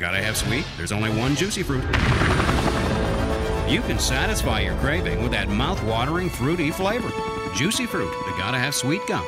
Gotta have sweet, there's only one Juicy Fruit. You can satisfy your craving with that mouth-watering fruity flavor. Juicy Fruit, the gotta have sweet gum.